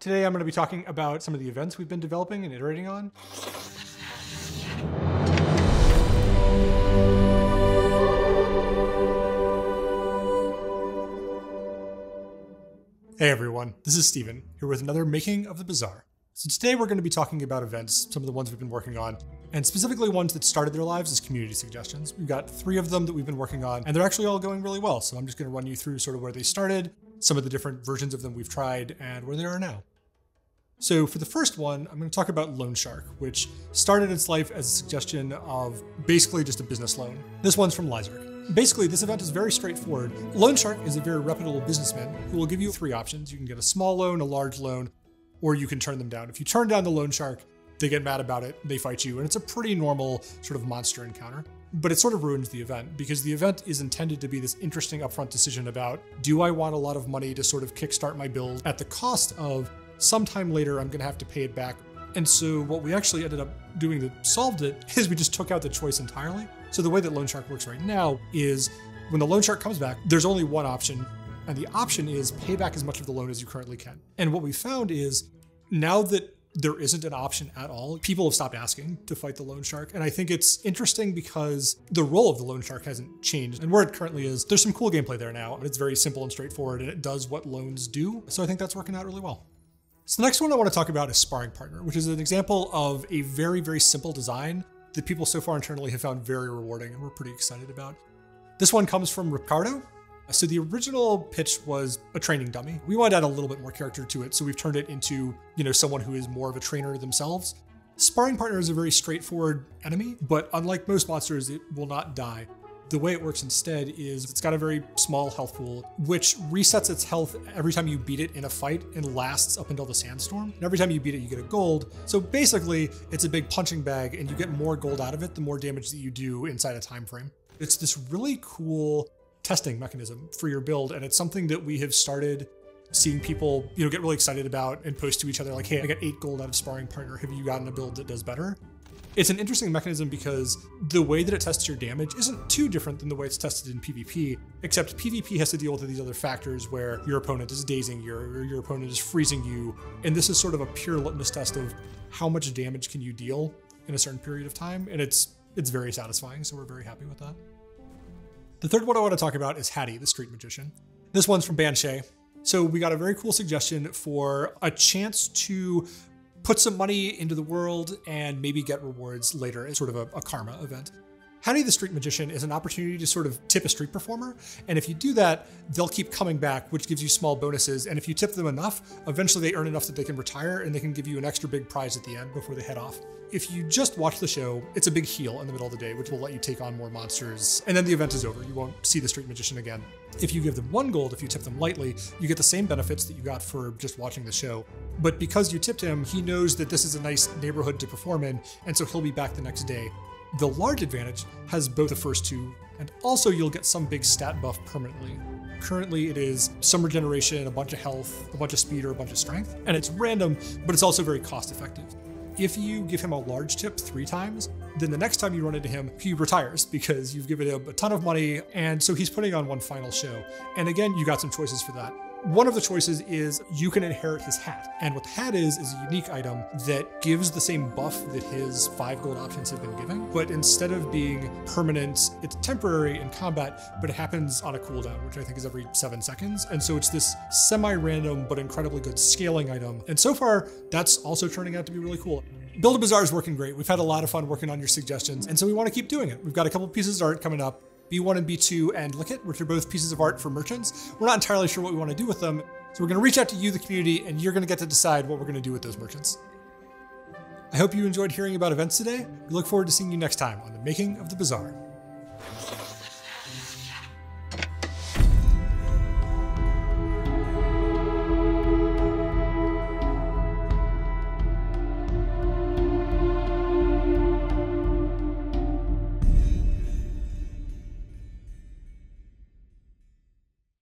Today I'm going to be talking about some of the events we've been developing and iterating on. Hey everyone, this is Steven, here with another Making of the Bazaar. So today we're going to be talking about events, some of the ones we've been working on, and specifically ones that started their lives as community suggestions. We've got three of them that we've been working on, and they're actually all going really well. So I'm just going to run you through sort of where they started, some of the different versions of them we've tried, and where they are now. So for the first one, I'm going to talk about Loan Shark, which started its life as a suggestion of basically just a business loan. This one's from Lizark. Basically, this event is very straightforward. Loan Shark is a very reputable businessman who will give you three options. You can get a small loan, a large loan, or you can turn them down. If you turn down the Loan Shark, they get mad about it, they fight you, and it's a pretty normal sort of monster encounter. But it sort of ruins the event because the event is intended to be this interesting upfront decision about do I want a lot of money to sort of kickstart my build at the cost of sometime later I'm going to have to pay it back. And so what we actually ended up doing that solved it is we just took out the choice entirely. So the way that Loan Shark works right now is when the Loan Shark comes back, there's only one option, and the option is pay back as much of the loan as you currently can. And what we found is now that there isn't an option at all. People have stopped asking to fight the loan shark. And I think it's interesting because the role of the loan shark hasn't changed. And where it currently is, there's some cool gameplay there now. It's very simple and straightforward and it does what loans do. So I think that's working out really well. So the next one I want to talk about is Sparring Partner, which is an example of a very, very simple design that people so far internally have found very rewarding and we're pretty excited about. This one comes from Ricardo. So the original pitch was a training dummy. We wanted to add a little bit more character to it, so we've turned it into, you know, someone who is more of a trainer themselves. Sparring Partner is a very straightforward enemy, but unlike most monsters, it will not die. The way it works instead is it's got a very small health pool, which resets its health every time you beat it in a fight and lasts up until the sandstorm. And every time you beat it, you get a gold. So basically, it's a big punching bag, and you get more gold out of it the more damage that you do inside a time frame. It's this really cool testing mechanism for your build, and it's something that we have started seeing people, you know, get really excited about and post to each other like, "Hey, I got eight gold out of sparring partner. Have you gotten a build that does better?" It's an interesting mechanism because the way that it tests your damage isn't too different than the way it's tested in PvP, except PvP has to deal with these other factors where your opponent is dazing you or your opponent is freezing you. And this is sort of a pure litmus test of how much damage can you deal in a certain period of time. And it's it's very satisfying, so we're very happy with that. The third one I want to talk about is Hattie, the street magician. This one's from Banshee. So we got a very cool suggestion for a chance to put some money into the world and maybe get rewards later as sort of a, a karma event. Hattie the Street Magician is an opportunity to sort of tip a street performer, and if you do that, they'll keep coming back, which gives you small bonuses. And if you tip them enough, eventually they earn enough that they can retire and they can give you an extra big prize at the end before they head off. If you just watch the show, it's a big heal in the middle of the day, which will let you take on more monsters, and then the event is over. You won't see the Street Magician again. If you give them one gold, if you tip them lightly, you get the same benefits that you got for just watching the show. But because you tipped him, he knows that this is a nice neighborhood to perform in, and so he'll be back the next day. The large advantage has both the first two, and also you'll get some big stat buff permanently. Currently, it is some regeneration, a bunch of health, a bunch of speed, or a bunch of strength, and it's random, but it's also very cost effective. If you give him a large tip three times, then the next time you run into him, he retires because you've given him a ton of money, and so he's putting on one final show. And again, you got some choices for that. One of the choices is you can inherit his hat. And what the hat is, is a unique item that gives the same buff that his five gold options have been giving. But instead of being permanent, it's temporary in combat, but it happens on a cooldown, which I think is every seven seconds. And so it's this semi random but incredibly good scaling item. And so far, that's also turning out to be really cool. Build a Bazaar is working great. We've had a lot of fun working on your suggestions, and so we want to keep doing it. We've got a couple pieces of art coming up. B1 and B2 and Lickit, which are both pieces of art for merchants. We're not entirely sure what we want to do with them, so we're going to reach out to you, the community, and you're going to get to decide what we're going to do with those merchants. I hope you enjoyed hearing about events today. We look forward to seeing you next time on the Making of the Bazaar.